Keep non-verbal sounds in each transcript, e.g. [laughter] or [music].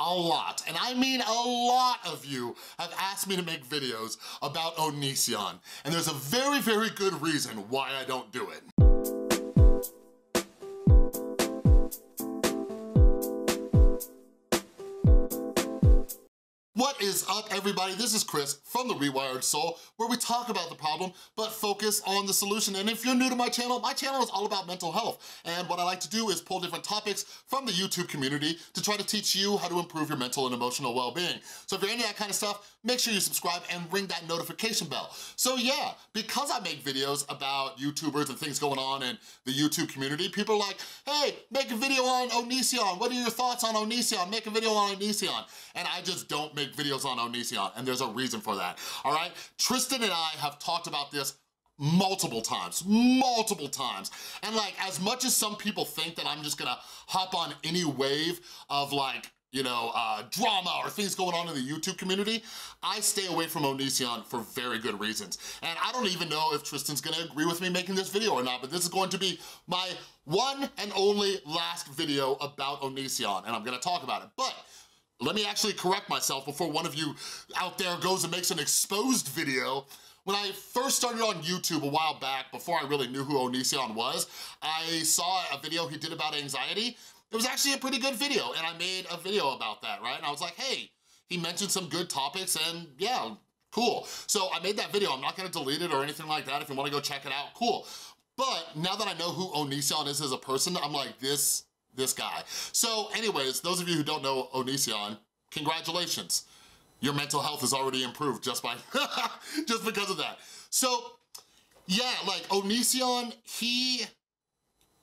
a lot, and I mean a lot of you have asked me to make videos about Onision, and there's a very, very good reason why I don't do it. Is up, everybody? This is Chris from The Rewired Soul, where we talk about the problem, but focus on the solution. And if you're new to my channel, my channel is all about mental health. And what I like to do is pull different topics from the YouTube community to try to teach you how to improve your mental and emotional well-being. So if you're into that kind of stuff, make sure you subscribe and ring that notification bell. So yeah, because I make videos about YouTubers and things going on in the YouTube community, people are like, hey, make a video on Onision. What are your thoughts on Onision? Make a video on Onision. And I just don't make make videos on Onision, and there's a reason for that, all right? Tristan and I have talked about this multiple times, multiple times. And like, as much as some people think that I'm just gonna hop on any wave of like, you know, uh, drama or things going on in the YouTube community, I stay away from Onision for very good reasons. And I don't even know if Tristan's gonna agree with me making this video or not, but this is going to be my one and only last video about Onision, and I'm gonna talk about it. But let me actually correct myself before one of you out there goes and makes an exposed video. When I first started on YouTube a while back, before I really knew who Onision was, I saw a video he did about anxiety. It was actually a pretty good video, and I made a video about that, right? And I was like, hey, he mentioned some good topics, and yeah, cool. So I made that video. I'm not gonna delete it or anything like that. If you wanna go check it out, cool. But now that I know who Onision is as a person, I'm like, this this guy. So anyways, those of you who don't know Onision, congratulations. Your mental health is already improved just by, [laughs] just because of that. So yeah, like Onision, he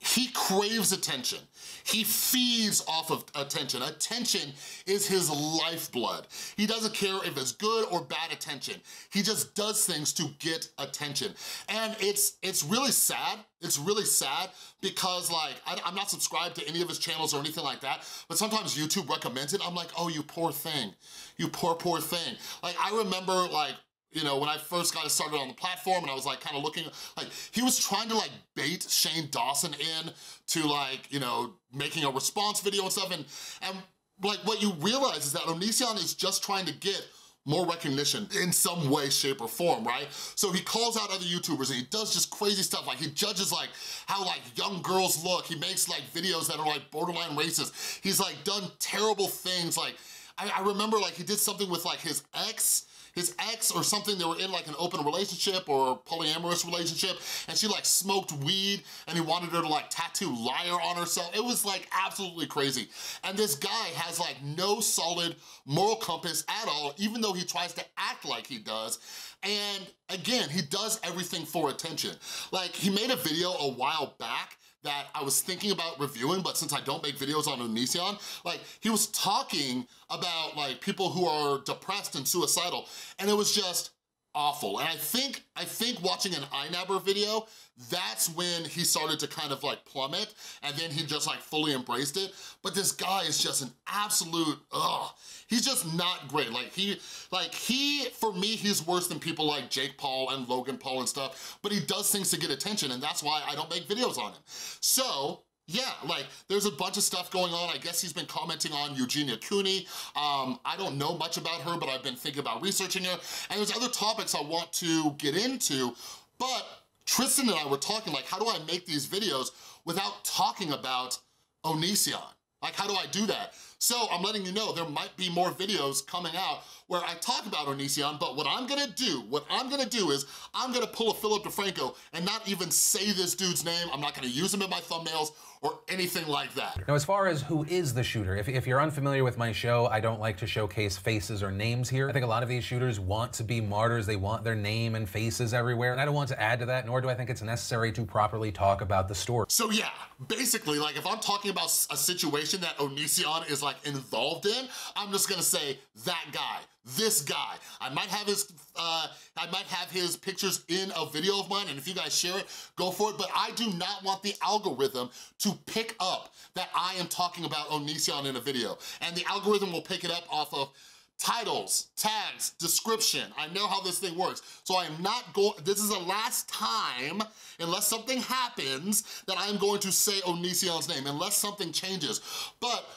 he craves attention. He feeds off of attention. Attention is his lifeblood. He doesn't care if it's good or bad attention. He just does things to get attention. And it's it's really sad. It's really sad because like, I, am not subscribed to any of his channels or anything like that, but sometimes YouTube recommends it. I'm like, oh, you poor thing. You poor, poor thing. Like, I remember like you know, when I first got started on the platform and I was like kind of looking, like he was trying to like bait Shane Dawson in to like, you know, making a response video and stuff. And, and like what you realize is that Onision is just trying to get more recognition in some way, shape, or form, right? So he calls out other YouTubers and he does just crazy stuff. Like he judges like how like young girls look. He makes like videos that are like borderline racist. He's like done terrible things. Like I, I remember like he did something with like his ex his ex or something, they were in like an open relationship or polyamorous relationship, and she like smoked weed and he wanted her to like tattoo liar on herself. It was like absolutely crazy. And this guy has like no solid moral compass at all, even though he tries to act like he does. And again, he does everything for attention. Like he made a video a while back that I was thinking about reviewing, but since I don't make videos on Onision, like he was talking about like people who are depressed and suicidal, and it was just awful. And I think, I think watching an iNabber video, that's when he started to kind of like plummet and then he just like fully embraced it. But this guy is just an absolute, ugh. He's just not great. Like he, like he, for me, he's worse than people like Jake Paul and Logan Paul and stuff, but he does things to get attention and that's why I don't make videos on him. So, yeah, like there's a bunch of stuff going on. I guess he's been commenting on Eugenia Cooney. Um, I don't know much about her, but I've been thinking about researching her. And there's other topics I want to get into, but Tristan and I were talking like, how do I make these videos without talking about Onision? Like, how do I do that? So I'm letting you know there might be more videos coming out where I talk about Onision, but what I'm gonna do, what I'm gonna do is I'm gonna pull a Philip DeFranco and not even say this dude's name. I'm not gonna use him in my thumbnails or anything like that. Now, as far as who is the shooter, if, if you're unfamiliar with my show, I don't like to showcase faces or names here. I think a lot of these shooters want to be martyrs. They want their name and faces everywhere. And I don't want to add to that, nor do I think it's necessary to properly talk about the story. So yeah, basically, like if I'm talking about a situation that Onision is like involved in, I'm just gonna say that guy this guy. I might have his uh, I might have his pictures in a video of mine, and if you guys share it, go for it, but I do not want the algorithm to pick up that I am talking about Onision in a video. And the algorithm will pick it up off of titles, tags, description. I know how this thing works. So I am not going, this is the last time, unless something happens, that I'm going to say Onision's name, unless something changes. But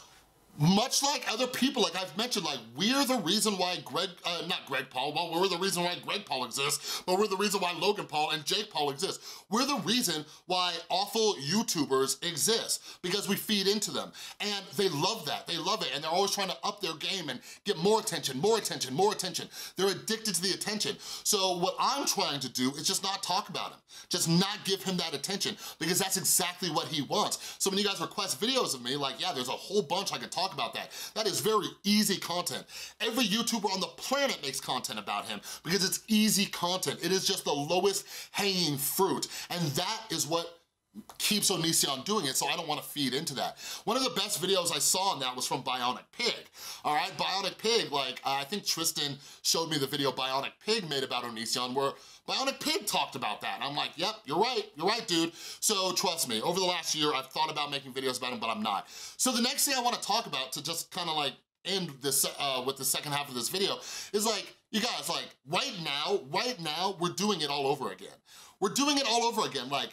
much like other people, like I've mentioned, like we're the reason why Greg, uh, not Greg Paul, well, we're the reason why Greg Paul exists, but we're the reason why Logan Paul and Jake Paul exist. We're the reason why awful YouTubers exist, because we feed into them. And they love that, they love it, and they're always trying to up their game and get more attention, more attention, more attention. They're addicted to the attention. So what I'm trying to do is just not talk about him, just not give him that attention, because that's exactly what he wants. So when you guys request videos of me, like, yeah, there's a whole bunch I could talk about that. That is very easy content. Every YouTuber on the planet makes content about him because it's easy content. It is just the lowest hanging fruit. And that is what keeps Onision doing it, so I don't wanna feed into that. One of the best videos I saw on that was from Bionic Pig, all right? Bionic Pig, like, uh, I think Tristan showed me the video Bionic Pig made about Onision where Bionic Pig talked about that. I'm like, yep, you're right, you're right, dude. So trust me, over the last year, I've thought about making videos about him, but I'm not. So the next thing I wanna talk about to just kinda like end this uh, with the second half of this video is like, you guys, like right now, right now, we're doing it all over again. We're doing it all over again. Like,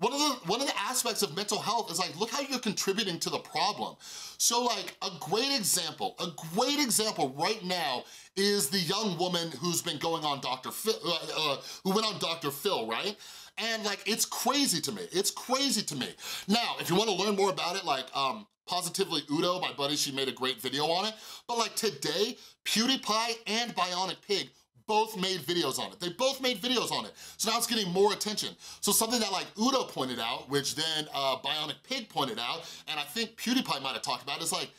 one of, the, one of the aspects of mental health is like, look how you're contributing to the problem. So like, a great example, a great example right now is the young woman who's been going on Dr. Phil, uh, uh, who went on Dr. Phil, right? And like, it's crazy to me, it's crazy to me. Now, if you wanna learn more about it, like, um, Positively Udo, my buddy, she made a great video on it. But like today, PewDiePie and Bionic Pig both made videos on it. They both made videos on it. So now it's getting more attention. So something that like Udo pointed out, which then uh, Bionic Pig pointed out, and I think PewDiePie might have talked about, is like,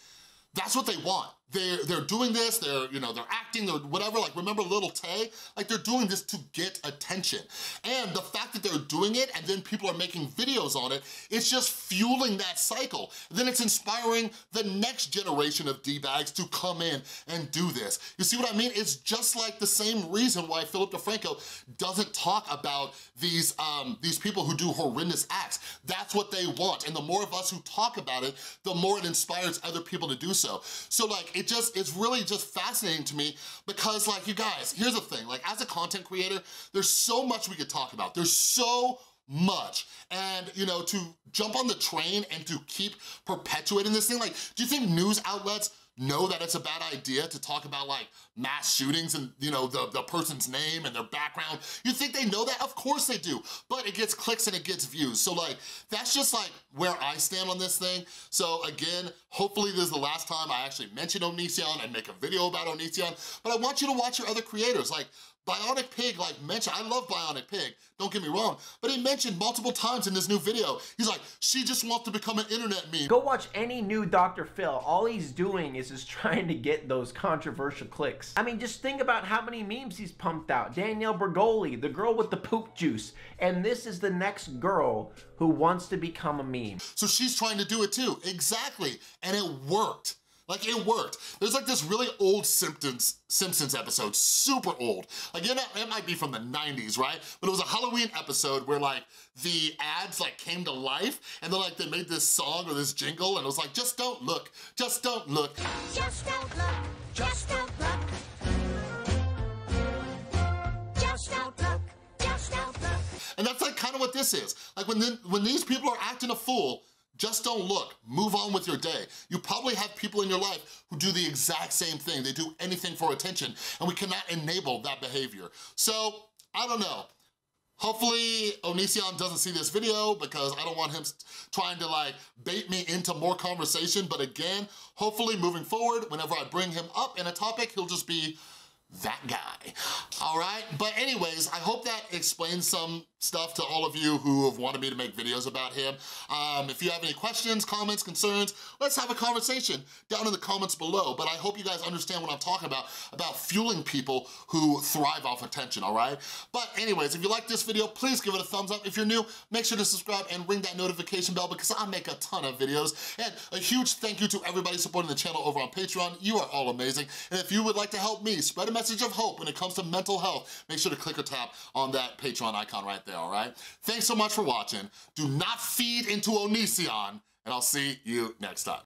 that's what they want. They're, they're doing this, they're, you know, they're acting, they're whatever, like remember Lil Tay? Like they're doing this to get attention. And the fact that they're doing it and then people are making videos on it, it's just fueling that cycle. then it's inspiring the next generation of D-bags to come in and do this. You see what I mean? It's just like the same reason why Philip DeFranco doesn't talk about these, um, these people who do horrendous acts. That's what they want. And the more of us who talk about it, the more it inspires other people to do so. So like, it just, it's really just fascinating to me because like, you guys, here's the thing, like as a content creator, there's so much we could talk about. There's so much. And, you know, to jump on the train and to keep perpetuating this thing, like, do you think news outlets know that it's a bad idea to talk about like mass shootings and you know the, the person's name and their background. You think they know that? Of course they do, but it gets clicks and it gets views. So like, that's just like where I stand on this thing. So again, hopefully this is the last time I actually mention Onision and make a video about Onision, but I want you to watch your other creators. Like, Bionic Pig, like, mentioned, I love Bionic Pig, don't get me wrong, but he mentioned multiple times in this new video, he's like, she just wants to become an internet meme. Go watch any new Dr. Phil. All he's doing is just [laughs] trying to get those controversial clicks. I mean, just think about how many memes he's pumped out. Danielle Bregoli, the girl with the poop juice, and this is the next girl who wants to become a meme. So she's trying to do it too, exactly, and it worked. Like it worked. There's like this really old Simpsons Simpsons episode, super old. Like it, it might be from the 90s, right? But it was a Halloween episode where like the ads like came to life and then like they made this song or this jingle and it was like, just don't look, just don't look. Just don't look, just don't look. Just don't look, just don't look. And that's like kind of what this is. Like when, the, when these people are acting a fool, just don't look, move on with your day. You probably have people in your life who do the exact same thing. They do anything for attention and we cannot enable that behavior. So, I don't know. Hopefully Onision doesn't see this video because I don't want him trying to like bait me into more conversation. But again, hopefully moving forward, whenever I bring him up in a topic, he'll just be that guy, all right? But anyways, I hope that explains some stuff to all of you who have wanted me to make videos about him. Um, if you have any questions, comments, concerns, let's have a conversation down in the comments below. But I hope you guys understand what I'm talking about, about fueling people who thrive off attention, all right? But anyways, if you like this video, please give it a thumbs up. If you're new, make sure to subscribe and ring that notification bell because I make a ton of videos. And a huge thank you to everybody supporting the channel over on Patreon. You are all amazing. And if you would like to help me spread a message of hope when it comes to mental health, make sure to click or tap on that Patreon icon right there, all right? Thanks so much for watching. Do not feed into Onision, and I'll see you next time.